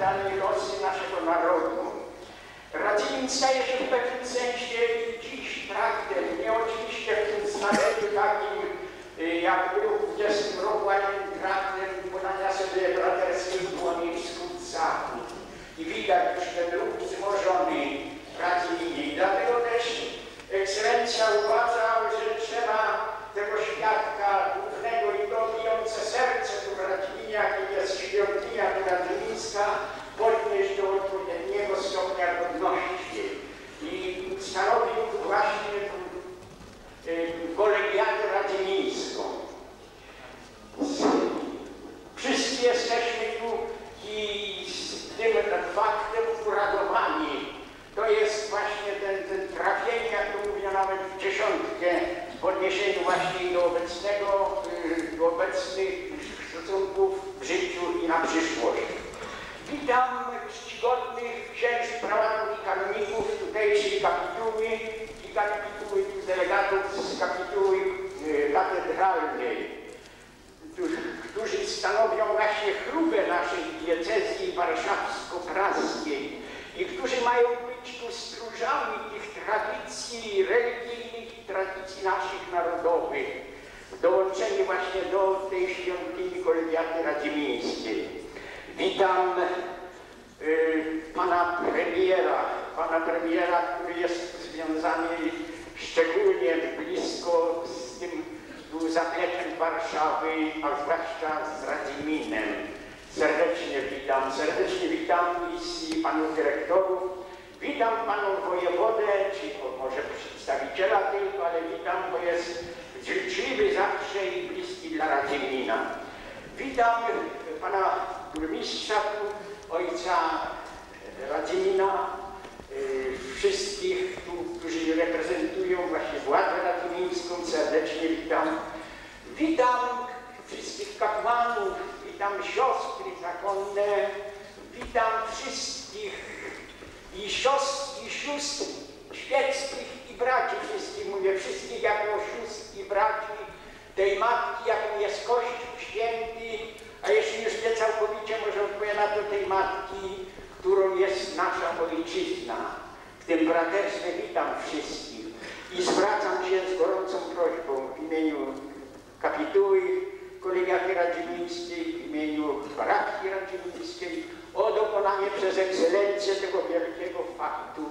dalej losy naszego narodu. Radzinin staje się w pewnym sensie dziś traktem, nie oczywiście w tym znaczeniu takim, y, jak był w 20 roku, ale traktem podania sobie braterskiej dłoni wschód-zachód. I widać już ten ruch wzmożony. I dlatego też ekscelencja uważał, że trzeba tego świadka głównego i to bijące serce tu w Radzinie, jakim jest świątynia radzińska, podnieść do odpowiedniego stopnia godności. I stanowił właśnie y, kolegiatę radziecką. Wszyscy jesteśmy tu i z tym faktem uradowani. To jest właśnie ten, ten trafienie, jak to mówię nawet w dziesiątkę, w odniesieniu właśnie do obecnego, y, do obecnych stosunków w życiu i na przyszłość. Witam czcigodnych księży, prałatów i kanoników tutejszej kapituły i kapituły delegatów z kapituły y, katedralnej którzy stanowią właśnie chlubę naszej diecezji warszawsko-praskiej i którzy mają być tu stróżami tych tradycji religijnych i tradycji naszych narodowych, dołączeni właśnie do tej świątyni kolegiaty radzimińskiej. Witam y, pana premiera, pana premiera, który jest związany szczególnie blisko z tym zapleczem Warszawy, a zwłaszcza z Radziminem. Serdecznie witam, serdecznie witam i panów dyrektorów, witam panów wojewodę, czy może przedstawiciela tylko, ale witam, bo jest i bliski dla Radzimina. Witam pana burmistrza, ojca Radzimina, y, wszystkich tu, którzy reprezentują właśnie władzę radziemińską, serdecznie witam. Witam wszystkich kapłanów, witam siostry zakonne, witam wszystkich i siostr, i sióstr świeckich i braci wszystkich, mówię wszystkich jako sióstr i braci tej Matki, jaką jest Kościół Święty, a jeśli już nie całkowicie, może odpowiada do tej Matki, którą jest nasza ojczyzna. W tym braterstwie witam wszystkich i zwracam się z gorącą prośbą w imieniu kapituły kolegiaty radziwińskiej, w imieniu parafii radziwińskiej o dokonanie przez ekscelencję tego wielkiego faktu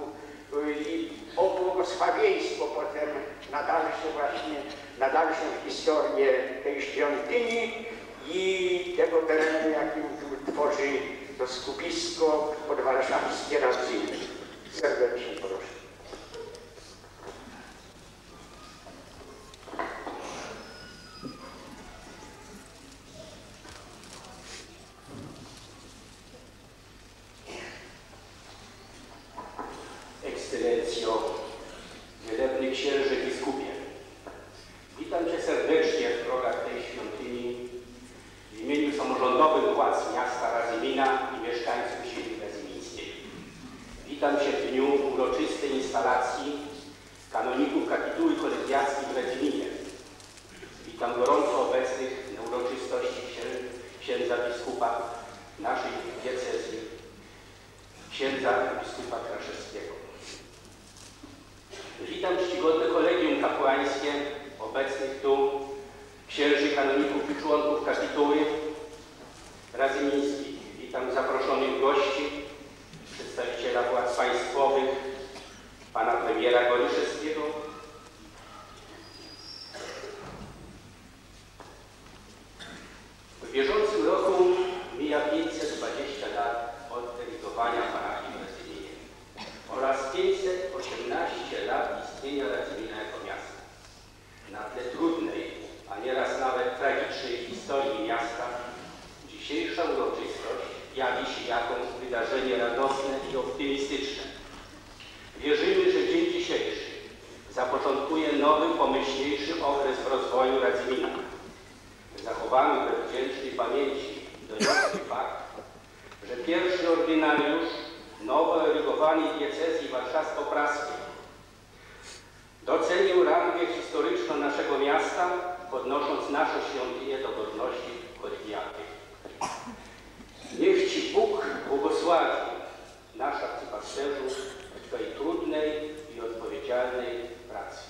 i o błogosławieństwo potem na dalsze właśnie, na dalszą historię tej świątyni i tego terenu, jakim tu tworzy to skupisko podwarszawskie Radziny. Serdecznie nowych władz miasta Razyminia i mieszkańców sieci razymińskiej. Witam się w dniu uroczystej instalacji kanoników kapituły kolegiackiej w Razyminie. Witam gorąco obecnych na uroczystości księdza biskupa naszej diecezji, księdza biskupa Kraszewskiego. Witam czcigodne kolegium kapłańskie obecnych tu księży kanoników i członków kapituły Rady Miejskiej. Witam zaproszonych gości, przedstawiciela władz państwowych, pana premiera Goliszewskiego, W bieżącym roku mija 520 lat od delegowania parafii Radzyminie oraz 518 lat istnienia Radzymina jako miasta. Na tle trudnej, a nieraz nawet tragicznej historii miasta dzisiejsza uroczystość jawi się jako wydarzenie radosne i optymistyczne. Wierzymy, że dzień dzisiejszy zapoczątkuje nowy, pomyślniejszy okres rozwoju Radzymina. Zachowamy we wdzięcznej pamięci doniosły fakt, że pierwszy ordynariusz nowo erygowanej diecezji warszawsko-praskiej docenił rangę historyczną naszego miasta, podnosząc naszą świątynię do godności kolegialnej. Niech Ci Bóg błogosławi nasz arcypasterzu w Twojej trudnej i odpowiedzialnej pracy.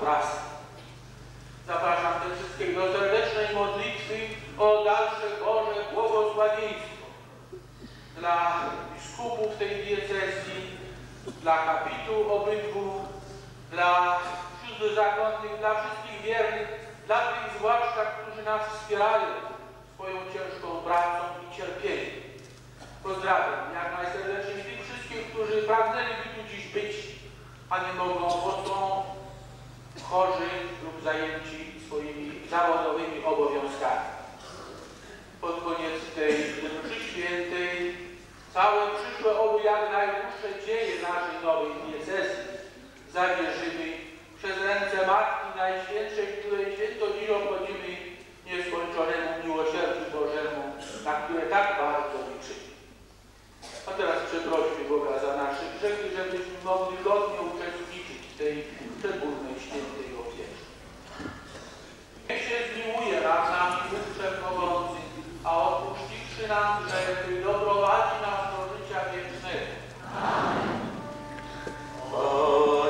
Warszawsko-praskiej. Zapraszam te wszystkich do serdecznej modlitwy o dalsze Boże błogosławieństwo dla biskupów tej diecezji, dla kapitu obydwu, dla sióstr zakonnych, dla wszystkich wiernych, dla tych zwłaszcza, którzy nas wspierają swoją ciężką pracą i cierpieniem. Pozdrawiam jak najserdeczniej tych wszystkich, którzy pragnęliby tu dziś być, a nie mogą, bo są chorzy lub zajęci swoimi zawodowymi obowiązkami. Pod koniec tej mszy świętej całe przyszłe, oby jak najdłuższe dzieje naszej nowej diecezji zawierzymy przez ręce Matki Najświętszej, której święto dziś obchodzimy nieskończonemu miłosierdziu Bożemu, na które tak bardzo liczymy. A teraz przeprośmy Boga za nasze grzechy, żebyśmy mogli godnie uczestniczyć w tej szczególnej zmiłuje nad nami Wszechmogący, a odpuściwszy nam grzechy, doprowadzi nas do życia wiecznego. Chwała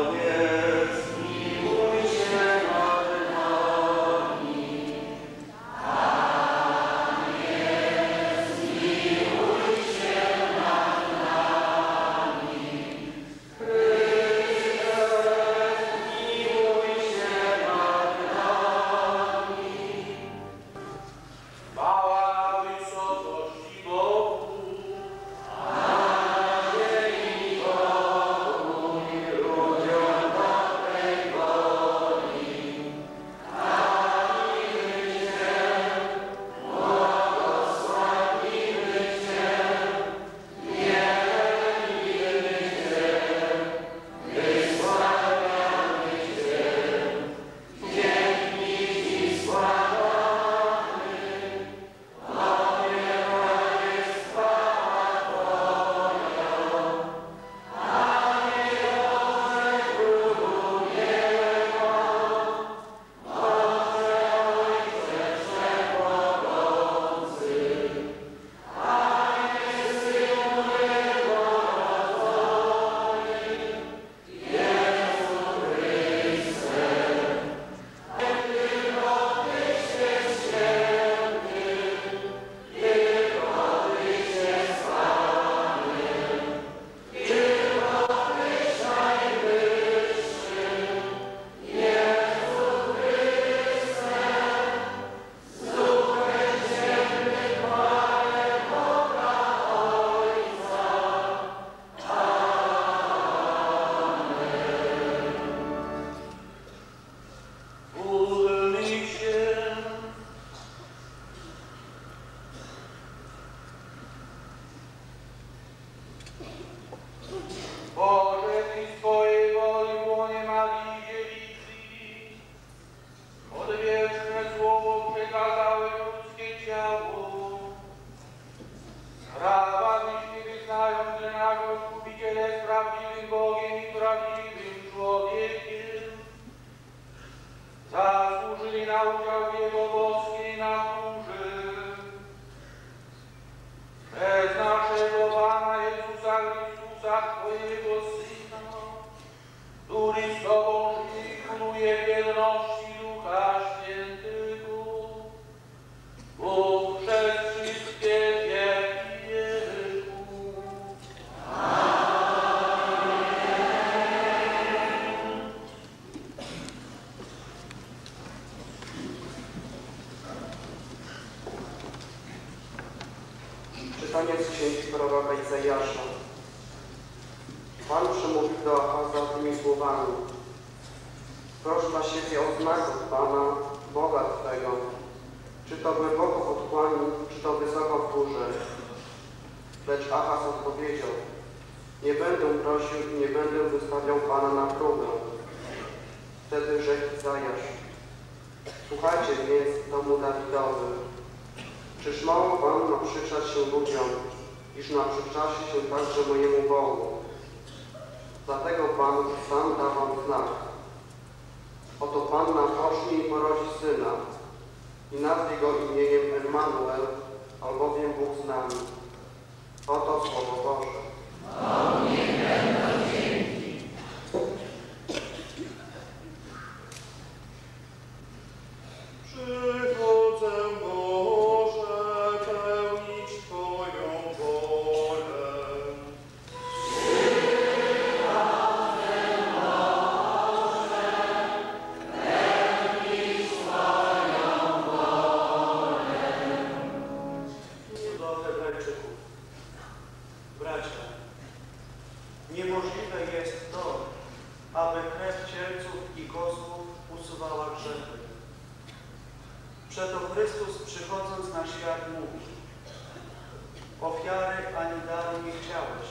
nie chciałeś,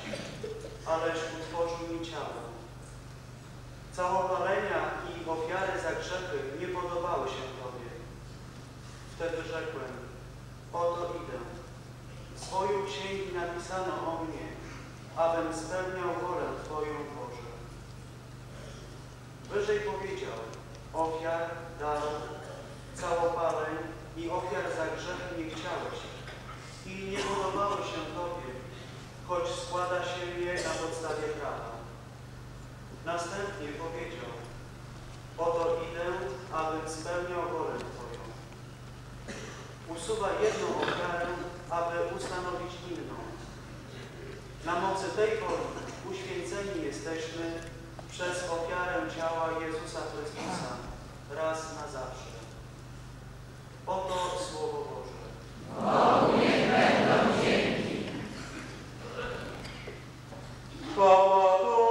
aleś utworzył mi ciało. Całopalenia i ofiary za grzechy nie podobały się Tobie. Wtedy rzekłem, oto idę. W swojej księgi napisano o mnie, abym spełniał wolę Twoją Boże. Wyżej powiedział, ofiar, darów, całopaleń i ofiar za grzechy nie chciałeś i nie podobały się Tobie, choć składa się je na podstawie prawa. Następnie powiedział, oto idę, abym spełniał wolę Twoją. Usuwa jedną ofiarę, aby ustanowić inną. Na mocy tej formy uświęceni jesteśmy przez ofiarę ciała Jezusa Chrystusa raz na zawsze. Oto Słowo Boże. Bo nie będą się Slava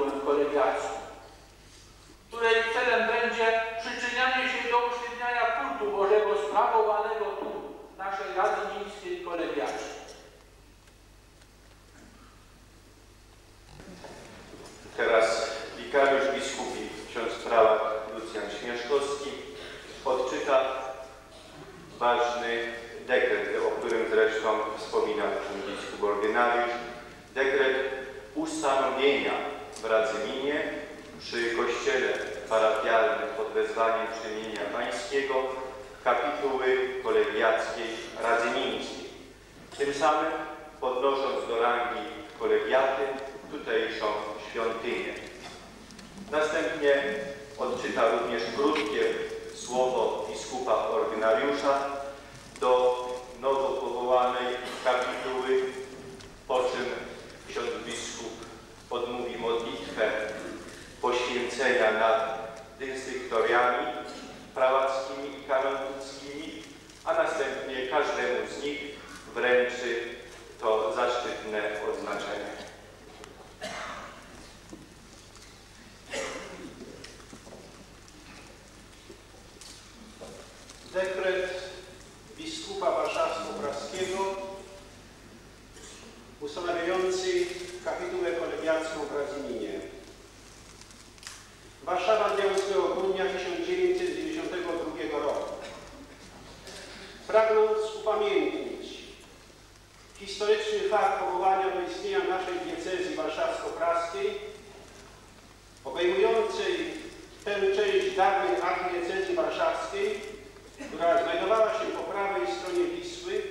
kapitułem kolegiackim, której celem będzie przyczynianie się do uśredniania kultu Bożego sprawowanego tu, naszej Rady Miejskiej. Teraz wikariusz biskupi, ksiądz prałat Lucjan Śmieszkowski odczyta ważny dekret, o którym zresztą wspominał ksiądz biskup ordynariusz. Dekret ustanowienia w Radzyminie przy kościele parafialnym pod wezwaniem przemienia pańskiego kapituły kolegiackiej radzymińskiej. Tym samym podnosząc do rangi kolegiaty tutejszą świątynię. Następnie odczyta również krótkie słowo biskupa ordynariusza do nowo powołanej kapituły, po czym ksiądz biskup odmówi modlitwę poświęcenia nad dynstyktoriami prałackimi i kanonickimi, a następnie każdemu z nich wręczy to zaszczytne odznaczenie. dekret biskupa warszawsko-praskiego ustanawiający kapitułę kolegiacką w Radziminie. Warszawa dnia 8 grudnia 1992 roku. Pragnąc upamiętnić historyczny fakt powołania do istnienia naszej diecezji warszawsko-praskiej, obejmującej tę część dawnej archidiecezji warszawskiej, która znajdowała się po prawej stronie Wisły,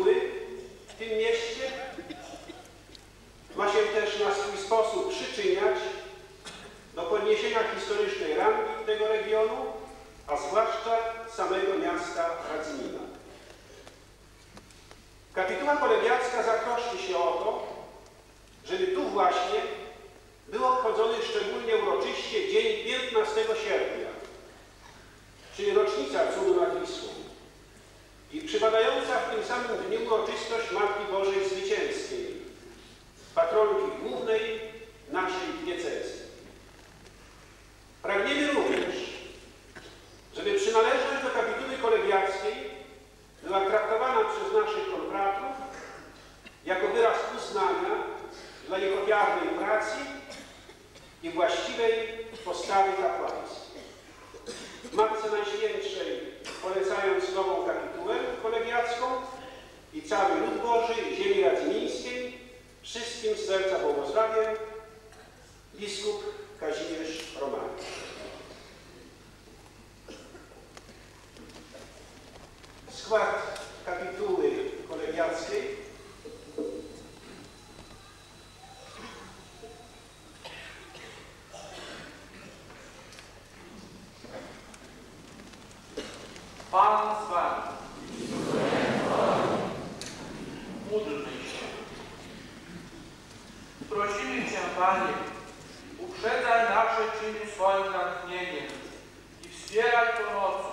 w tym mieście ma się też na swój sposób przyczyniać do podniesienia historycznej rangi tego regionu, a zwłaszcza samego miasta Radzimina. Kapituła kolegiacka zatroszczy się o to, żeby tu właśnie był obchodzony szczególnie uroczysty 15 sierpnia, czyli rocznica cudu nad Wisłą i przypadająca w tym samym dniu uroczystość Matki Bożej Zwycięskiej, patronki głównej naszej diecezji. Pragniemy również, żeby przynależność do kapituły kolegiackiej była traktowana przez naszych konfratów jako wyraz uznania dla ich ofiarnej pracy i właściwej postawy kapłańskiej. Matce Najświętszej polecając nową kapitułę kolegiacką i cały lud Boży ziemi radzymińskiej, wszystkim z serca błogosławię, biskup Kazimierz Romanik. Skład kapituły kolegiackiej Pan z wami. Módlmy się. Prosimy Cię, Panie, uprzedzaj nasze czyny swoim natchnieniem i wspieraj pomocą,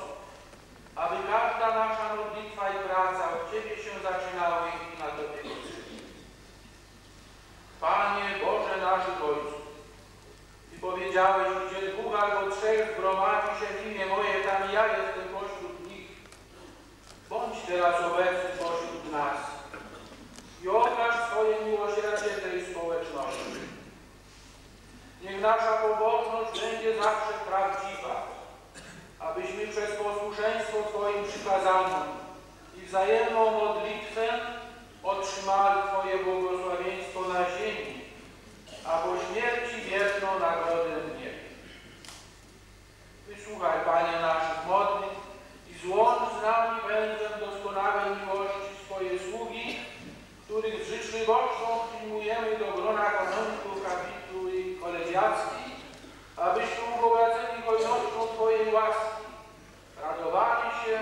aby każda nasza modlitwa i praca od Ciebie się zaczynały i na Tobie. Panie Boże naszych Ojców, Ty powiedziałeś, gdzie dwóch albo trzech zgromadzi się w imię moje, tam ja jestem. Bądź teraz obecny pośród nas i okaż swoje miłosierdzie tej społeczności. Niech nasza pobożność będzie zawsze prawdziwa, abyśmy przez posłuszeństwo Twoim przykazaniom i wzajemną modlitwę otrzymali Twoje błogosławieństwo na ziemi, a po śmierci wierną nagrodę w niebie. Wysłuchaj, Panie, naszych modlitw i z nami węzłem doskonałej miłości swoje sługi, których z życzliwością przyjmujemy do grona kanoników kapituły kolegiackiej, abyśmy ubogaceni hojnością Twojej łaski radowali się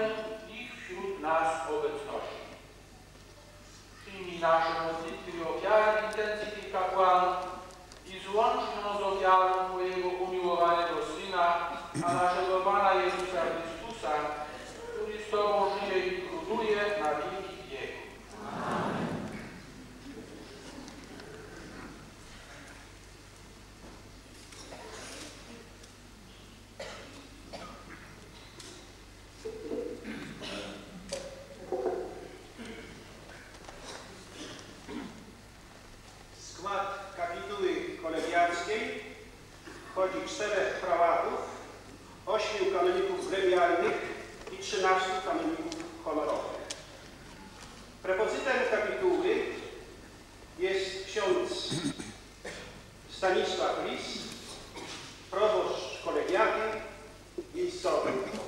ich wśród nas obecności. Przyjmij nasze modlitwy i ofiary intencji tych kapłanów i złącz ją z ofiarą Twojego umiłowanego Syna, a naszego Pana Jezusa Chrystusa, Tobą żyje i króluje na wieki wieków. Skład kapituły kolegiackiej wchodzi czterech prałatów, ośmiu kanoników gremialnych i trzynastu kanoników honorowych. Prepozytem kapituły jest ksiądz Stanisław Lis, proboszcz kolegiaty, miejscowy proboszcz.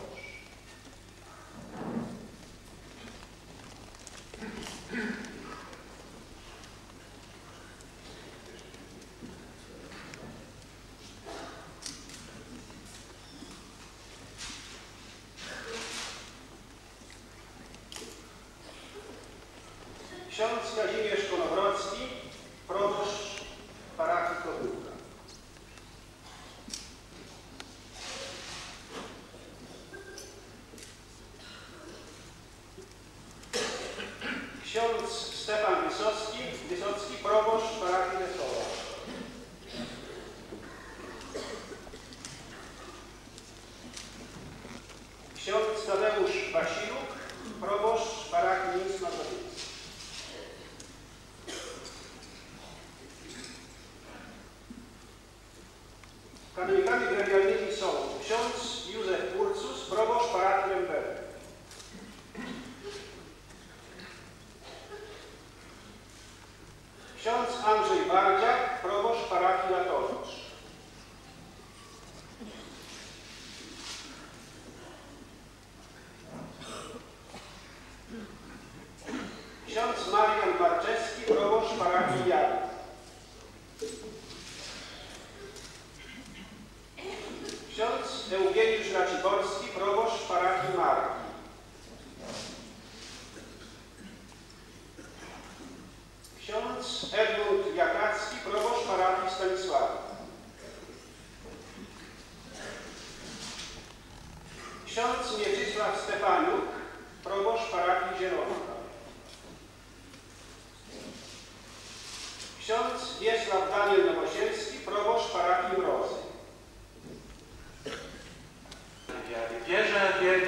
Ksiądz Kazimierz Konowrocki,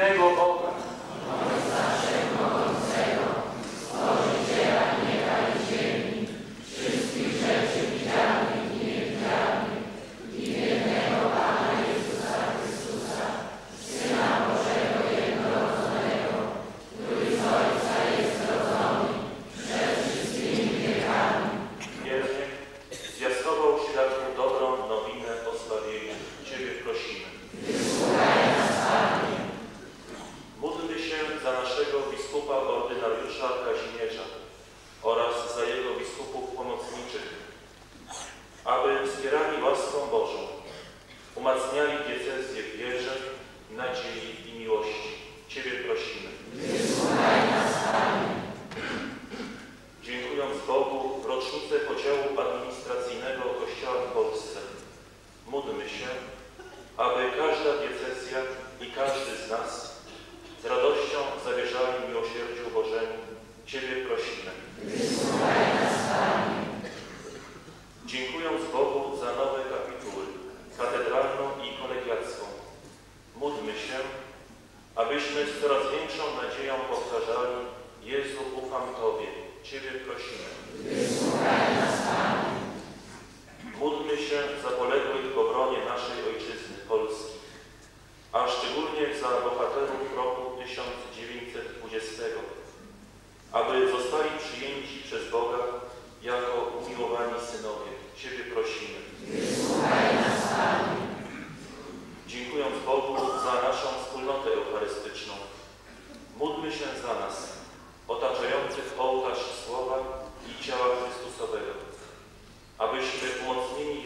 enable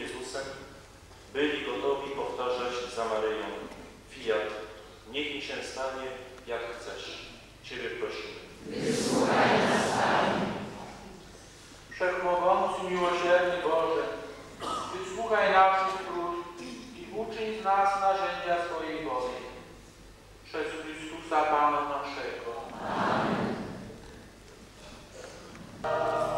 Jezusem, byli gotowi powtarzać za Maryją Fiat, niech mi się stanie, jak chcesz. Ciebie prosimy. Wysłuchaj nas, Panie. Wszechmogący, miłosierny Boże, wysłuchaj naszych trud i uczyń z nas narzędzia swojej woli. Przez Chrystusa Pana naszego. Amen.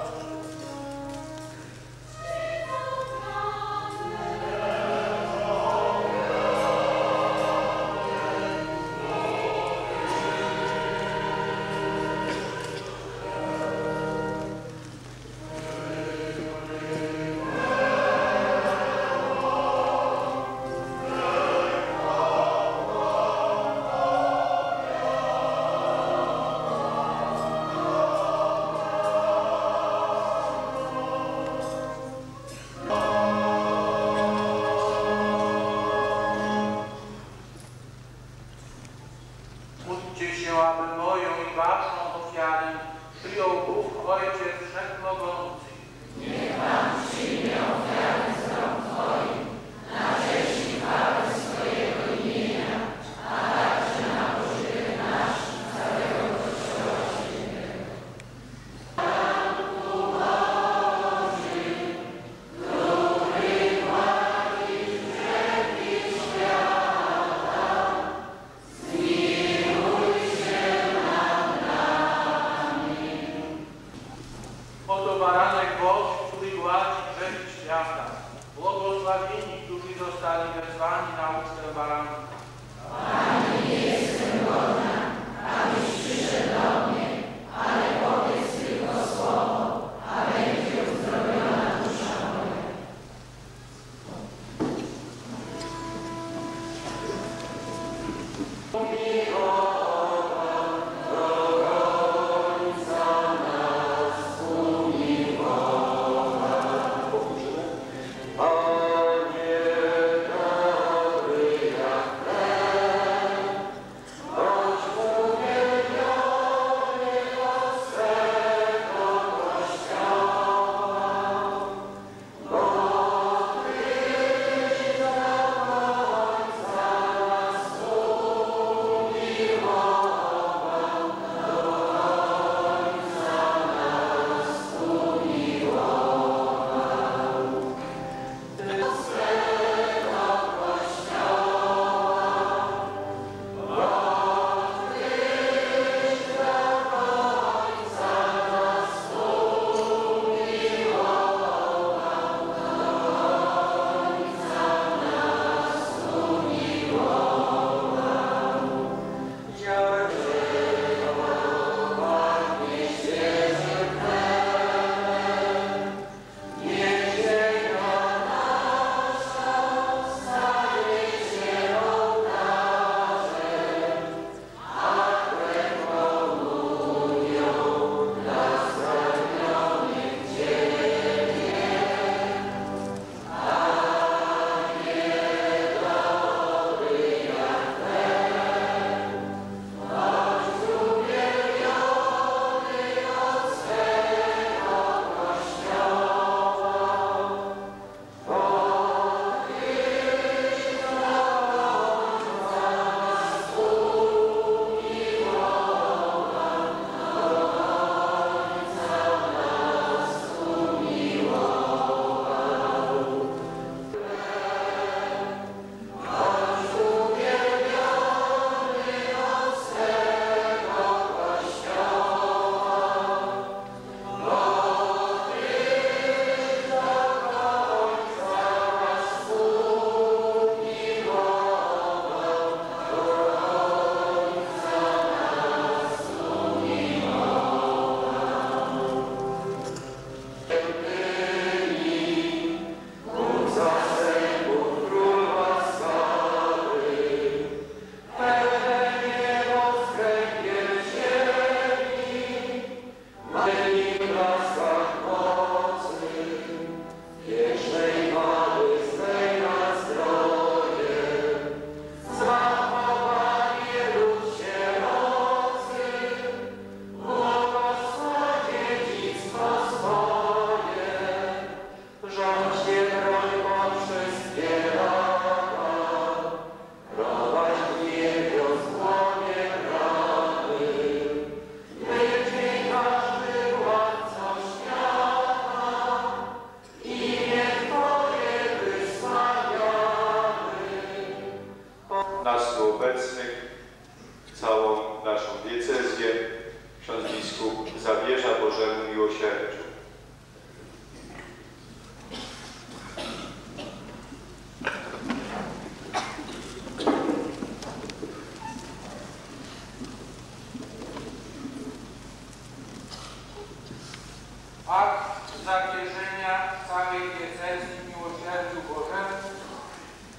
Akt zawierzenia całej diecezji miłosierdziu Bożemu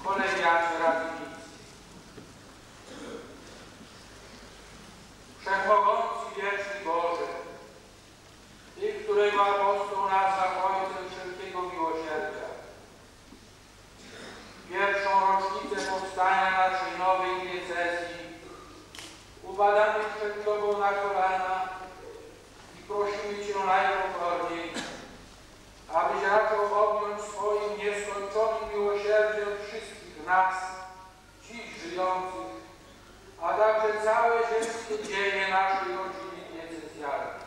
kolegiacie Rady Nic. Wszechmogący wieczny Boże, Ty, którego apostoł nazwał Ojcem wszelkiego miłosierdzia. Pierwszą rocznicę powstania naszej nowej diecezji ubadamy przed Tobą na kolana prosimy Cię najpokorniej, abyś raczył objąć swoim nieskończonym miłosierdziem wszystkich nas, dziś żyjących, a także całe ziemskie dzieje naszej rodziny diecezjalnej.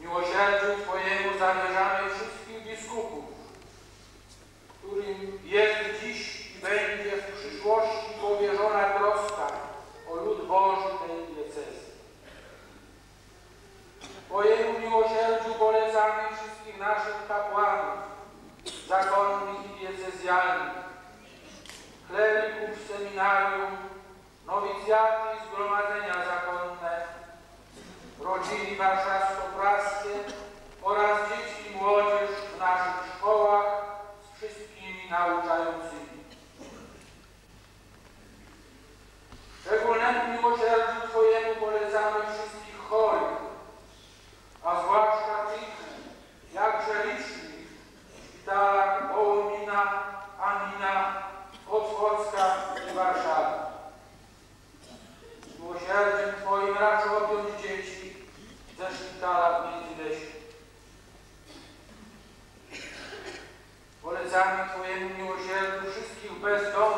Miłosierdziu Twojemu zawierzamy wszystkich biskupów, którym jest dziś i będzie w przyszłości powierzona troska o lud Boży tej. Twojemu miłosierdziu polecamy wszystkich naszych kapłanów, zakonnych i diecezjalnych, kleryków seminarium, nowicjaty i zgromadzenia zakonne, rodziny warszawsko-praskie oraz dzieci i młodzież w naszych szkołach z wszystkimi nauczającymi. Szczególnemu miłosierdziu Twojemu polecamy wszystkich chorych, a zwłaszcza tych, jakże licznych szpitalach Wołomina, Anina, Otwocka i Warszawy. Miłosierdziem Twoim racz objąć dzieci ze szpitala w Międzylesie. Polecamy Twojemu miłosierdziu wszystkich bezdomnych,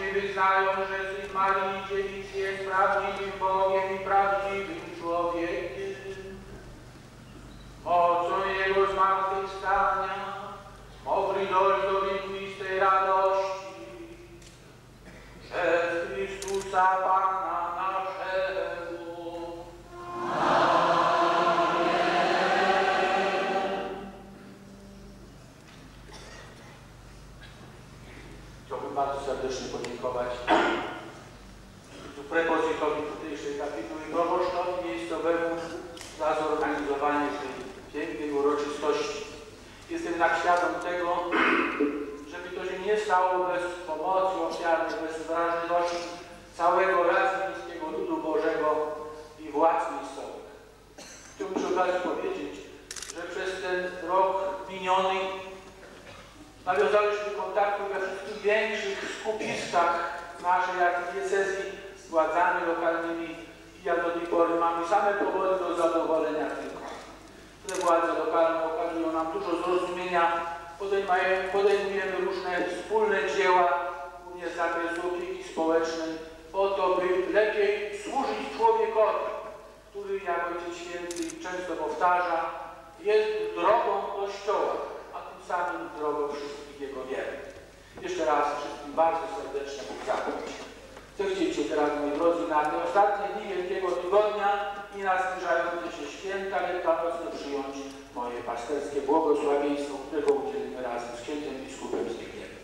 abyśmy wyznając, że Syn Marii jest prawdziwym Bogiem i prawdziwym człowiekiem, mocą Jego zmartwychwstania mogli dojść do wiekuistej radości. Przez Chrystusa Pana uroczystości. Jestem jednak świadom tego, żeby to się nie stało bez pomocy ofiarnej, bez wrażliwości całego Radzieńskiego Ludu Bożego i władz miejscowych. okazji powiedzieć, że przez ten rok miniony nawiązałyśmy kontakty we wszystkich większych skupiskach naszej archidiecezji z władzami lokalnymi i jak do tej pory mamy same powody do zadowolenia tylko. Te władze lokalne okazują nam dużo zrozumienia, podejmujemy, różne wspólne dzieła, również z zakresu opieki społecznej, po to, by lepiej służyć człowiekowi, który, jak Ojciec Święty często powtarza, jest drogą Kościoła, a tym samym drogą wszystkich Jego wiernych. Jeszcze raz wszystkim bardzo serdecznie dziękuję. Zechciejcie teraz, moi drodzy, na te ostatnie dni Wielkiego Tygodnia i na zbliżające się święta wielkanocne przyjąć moje pasterskie błogosławieństwo, którego udzielimy razem z księdzem biskupem Zbigniewem.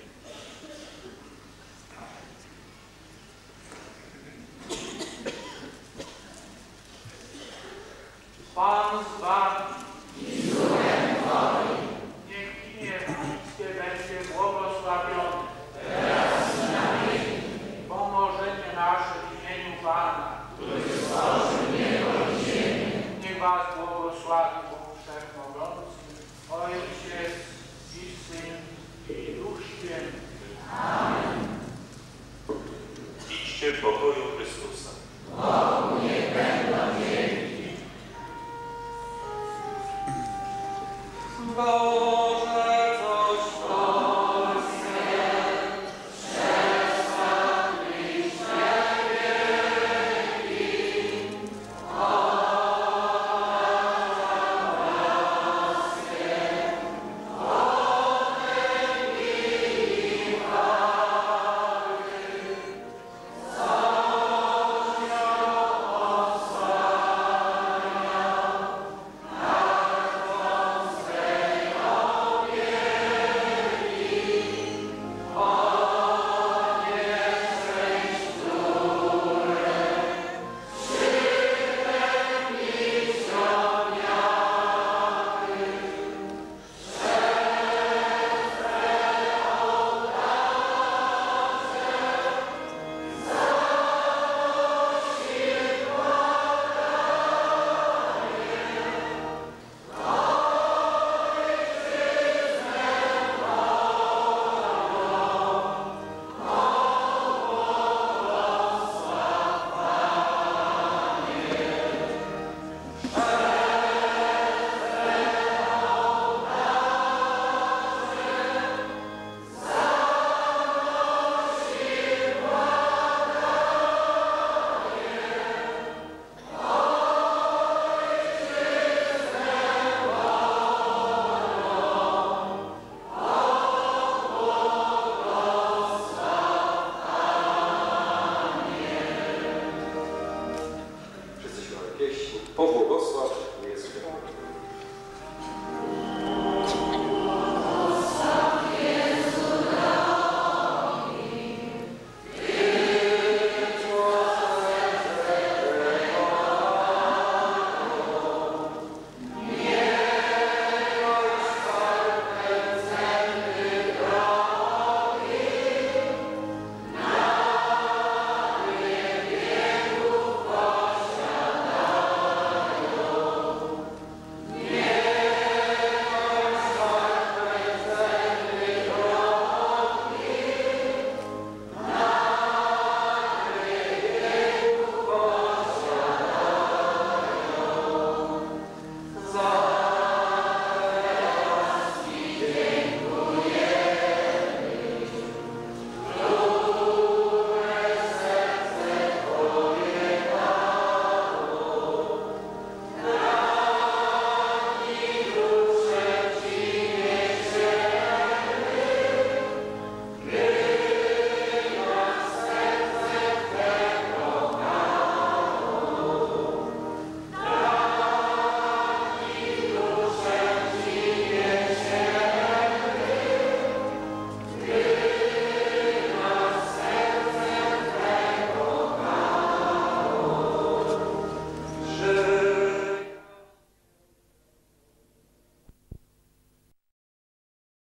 Pan z wami.